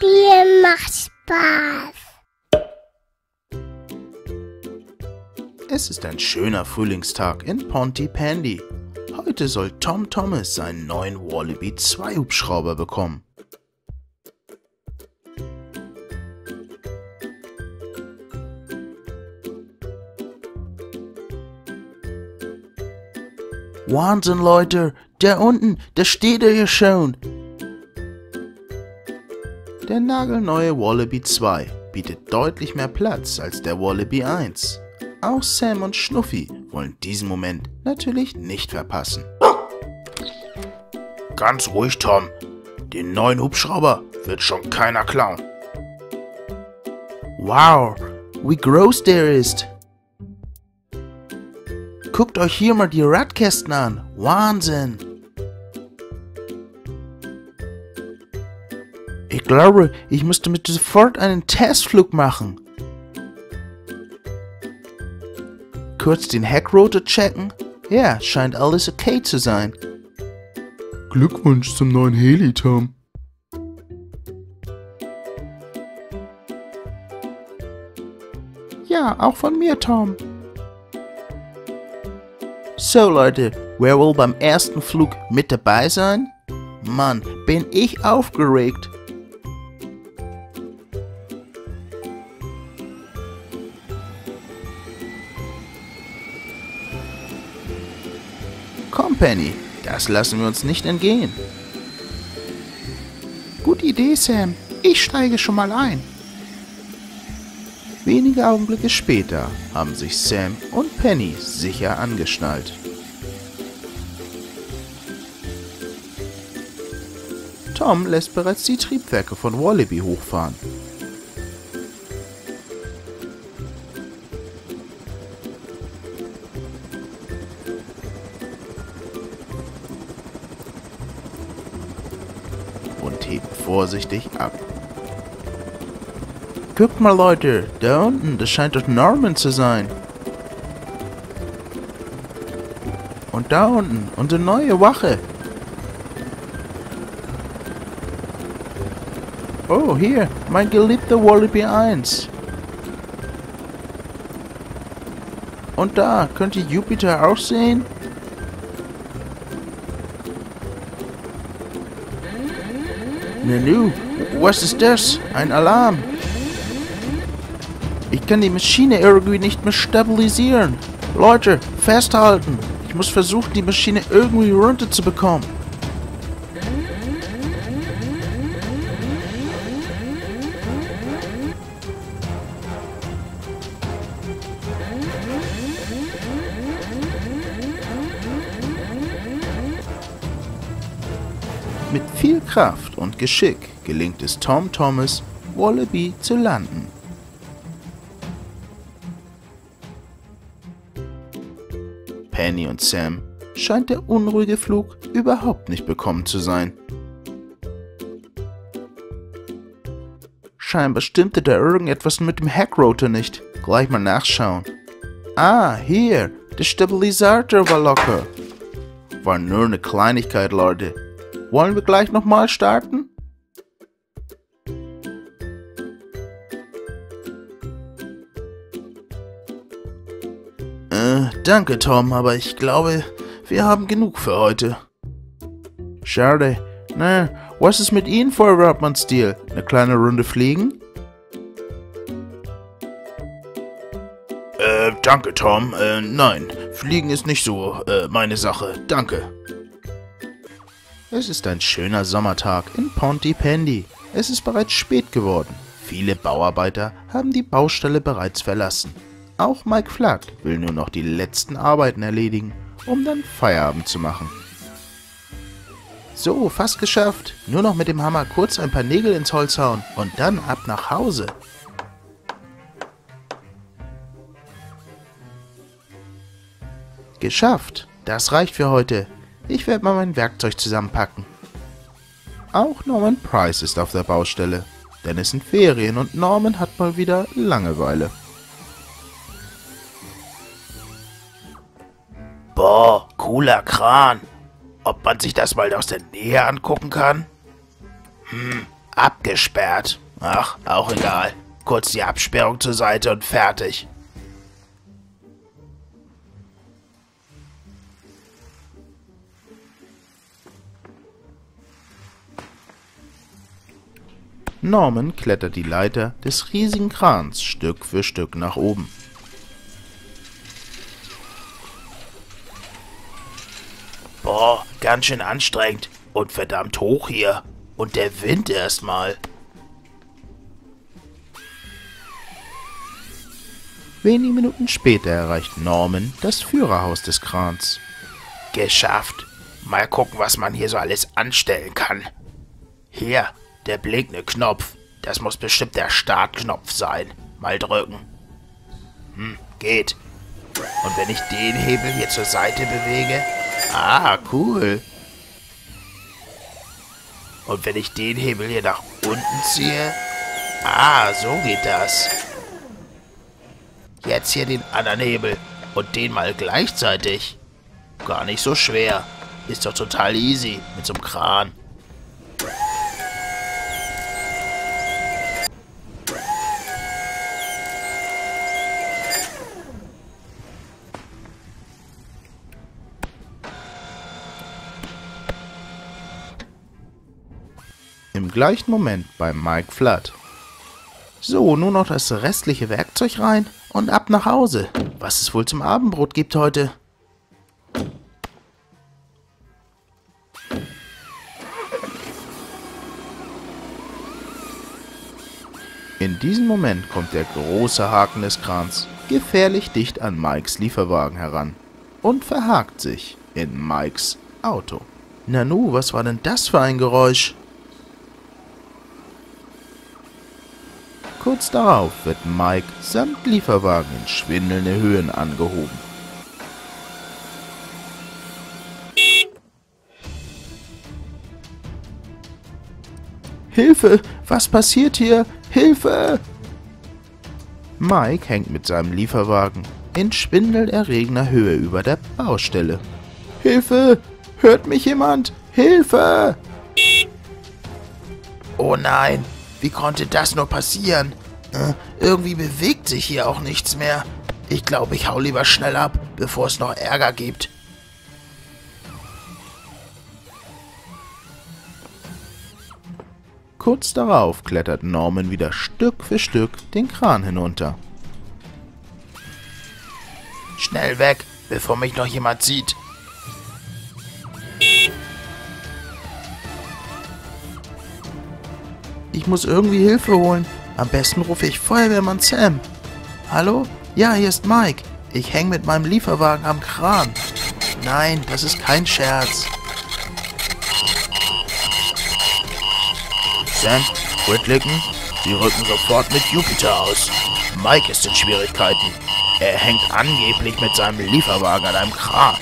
Spielen macht Spaß. Es ist ein schöner Frühlingstag in Pontypandy. Heute soll Tom Thomas seinen neuen Wallaby 2 Hubschrauber bekommen. Wahnsinn, Leute! Der unten, der steht er hier schon! Der nagelneue Wallaby 2 bietet deutlich mehr Platz als der Wallaby 1. Auch Sam und Schnuffi wollen diesen Moment natürlich nicht verpassen. Ganz ruhig, Tom. Den neuen Hubschrauber wird schon keiner klauen. Wow, wie groß der ist. Guckt euch hier mal die Radkästen an. Wahnsinn. Glaube, ich müsste mit sofort einen Testflug machen. Kurz den Heckrotor checken. Ja, scheint alles okay zu sein. Glückwunsch zum neuen Heli, Tom. Ja, auch von mir, Tom. So Leute, wer will beim ersten Flug mit dabei sein? Mann, bin ich aufgeregt. Penny, das lassen wir uns nicht entgehen. Gute Idee, Sam. Ich steige schon mal ein. Wenige Augenblicke später haben sich Sam und Penny sicher angeschnallt. Tom lässt bereits die Triebwerke von Wallaby hochfahren. Hebt vorsichtig ab. Guckt mal Leute, da unten, das scheint doch Norman zu sein. Und da unten, unsere neue Wache. Oh, hier, mein geliebter Wallaby 1. Und da, könnt ihr Jupiter auch sehen? Nanu, was ist das? Ein Alarm. Ich kann die Maschine irgendwie nicht mehr stabilisieren. Leute, festhalten. Ich muss versuchen, die Maschine irgendwie runterzubekommen. Mit viel Kraft und Geschick gelingt es Tom Thomas, Wallaby zu landen. Penny und Sam scheint der unruhige Flug überhaupt nicht bekommen zu sein. Scheinbar stimmte da irgendetwas mit dem Heckrotor nicht. Gleich mal nachschauen. Ah, hier, der Stabilisator war locker. War nur eine Kleinigkeit, Leute. Wollen wir gleich nochmal starten? Äh, danke Tom, aber ich glaube, wir haben genug für heute. Schade. Na, was ist mit Ihnen Steel? Eine kleine Runde fliegen? Äh, danke Tom. Äh, nein, fliegen ist nicht so, äh, meine Sache. Danke. Es ist ein schöner Sommertag in Pontypandy. Es ist bereits spät geworden. Viele Bauarbeiter haben die Baustelle bereits verlassen. Auch Mike Flagg will nur noch die letzten Arbeiten erledigen, um dann Feierabend zu machen. So, fast geschafft. Nur noch mit dem Hammer kurz ein paar Nägel ins Holz hauen und dann ab nach Hause. Geschafft. Das reicht für heute. Ich werde mal mein Werkzeug zusammenpacken. Auch Norman Price ist auf der Baustelle, denn es sind Ferien und Norman hat mal wieder Langeweile. Boah, cooler Kran. Ob man sich das mal aus der Nähe angucken kann? Hm, Abgesperrt. Ach, auch egal. Kurz die Absperrung zur Seite und fertig. Norman klettert die Leiter des riesigen Krans Stück für Stück nach oben. Boah, ganz schön anstrengend und verdammt hoch hier. Und der Wind erstmal. Wenige Minuten später erreicht Norman das Führerhaus des Krans. Geschafft. Mal gucken, was man hier so alles anstellen kann. Hier, der blinkende Knopf. Das muss bestimmt der Startknopf sein. Mal drücken. Hm, geht. Und wenn ich den Hebel hier zur Seite bewege? Ah, cool. Und wenn ich den Hebel hier nach unten ziehe? Ah, so geht das. Jetzt hier den anderen Hebel und den mal gleichzeitig. Gar nicht so schwer. Ist doch total easy mit so einem Kran. Gleichen Moment bei Mike Flood. So, nur noch das restliche Werkzeug rein und ab nach Hause. Was es wohl zum Abendbrot gibt heute. In diesem Moment kommt der große Haken des Krans gefährlich dicht an Mikes Lieferwagen heran und verhakt sich in Mikes Auto. Nanu, was war denn das für ein Geräusch? Kurz darauf wird Mike samt Lieferwagen in schwindelnde Höhen angehoben. Hilfe! Was passiert hier? Hilfe! Mike hängt mit seinem Lieferwagen in schwindelerregender Höhe über der Baustelle. Hilfe! Hört mich jemand? Hilfe! Oh nein! Wie konnte das nur passieren? Äh, irgendwie bewegt sich hier auch nichts mehr. Ich glaube, ich hau lieber schnell ab, bevor es noch Ärger gibt. Kurz darauf klettert Norman wieder Stück für Stück den Kran hinunter. Schnell weg, bevor mich noch jemand sieht. Ich muss irgendwie Hilfe holen. Am besten rufe ich Feuerwehrmann Sam. Hallo? Ja, hier ist Mike. Ich hänge mit meinem Lieferwagen am Kran. Nein, das ist kein Scherz. Sam, Whitlicken, Sie rücken sofort mit Jupiter aus. Mike ist in Schwierigkeiten. Er hängt angeblich mit seinem Lieferwagen an einem Kran.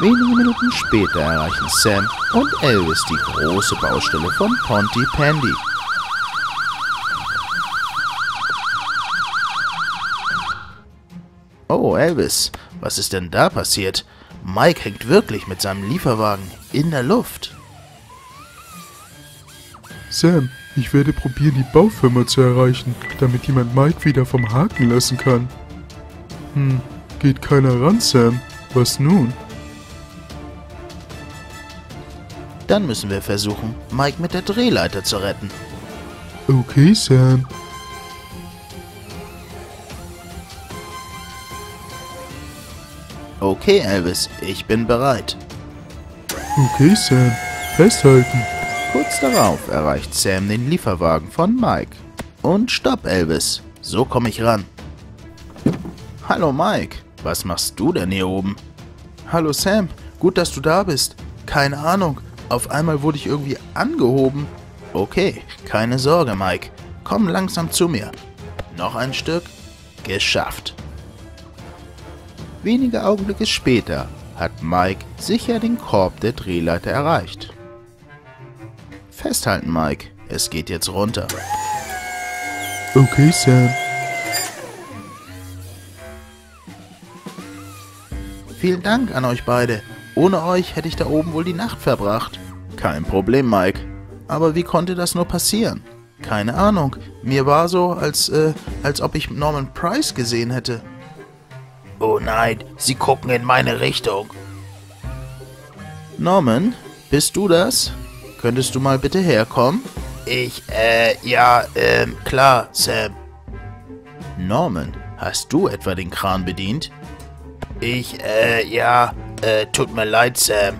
Wenige Minuten später erreichen Sam und Elvis die große Baustelle von Ponty Pandy. Oh, Elvis, was ist denn da passiert? Mike hängt wirklich mit seinem Lieferwagen in der Luft. Sam, ich werde probieren, die Baufirma zu erreichen, damit jemand Mike wieder vom Haken lassen kann. Hm, geht keiner ran, Sam. Was nun? Dann müssen wir versuchen, Mike mit der Drehleiter zu retten. Okay, Sam. Okay, Elvis, ich bin bereit. Okay, Sam. Festhalten. Kurz darauf erreicht Sam den Lieferwagen von Mike. Und stopp, Elvis. So komme ich ran. Hallo, Mike. Was machst du denn hier oben? Hallo, Sam. Gut, dass du da bist. Keine Ahnung. Auf einmal wurde ich irgendwie angehoben. Okay, keine Sorge, Mike. Komm langsam zu mir. Noch ein Stück. Geschafft. Wenige Augenblicke später hat Mike sicher den Korb der Drehleiter erreicht. Festhalten, Mike. Es geht jetzt runter. Okay, Sam. Vielen Dank an euch beide. Ohne euch hätte ich da oben wohl die Nacht verbracht. Kein Problem, Mike. Aber wie konnte das nur passieren? Keine Ahnung. Mir war so, als, äh, als ob ich Norman Price gesehen hätte. Oh nein, sie gucken in meine Richtung. Norman, bist du das? Könntest du mal bitte herkommen? Ich, äh, ja, ähm, klar, Sam. Norman, hast du etwa den Kran bedient? Ich, äh, ja, äh, tut mir leid, Sam.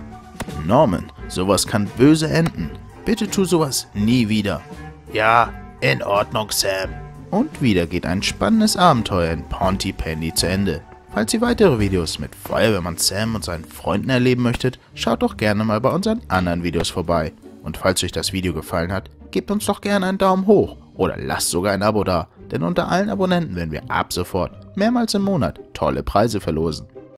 Norman, sowas kann böse enden. Bitte tu sowas nie wieder. Ja, in Ordnung, Sam. Und wieder geht ein spannendes Abenteuer in Pontypandy zu Ende. Falls ihr weitere Videos mit Feuerwehrmann Sam und seinen Freunden erleben möchtet, schaut doch gerne mal bei unseren anderen Videos vorbei. Und falls euch das Video gefallen hat, gebt uns doch gerne einen Daumen hoch oder lasst sogar ein Abo da, denn unter allen Abonnenten werden wir ab sofort mehrmals im Monat tolle Preise verlosen.